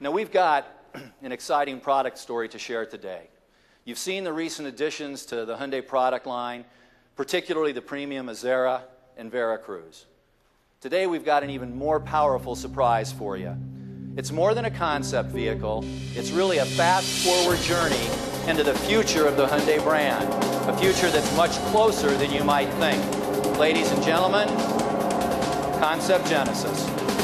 Now, we've got an exciting product story to share today. You've seen the recent additions to the Hyundai product line, particularly the premium Azera and Veracruz. Today, we've got an even more powerful surprise for you. It's more than a concept vehicle, it's really a fast forward journey into the future of the Hyundai brand, a future that's much closer than you might think. Ladies and gentlemen, Concept Genesis.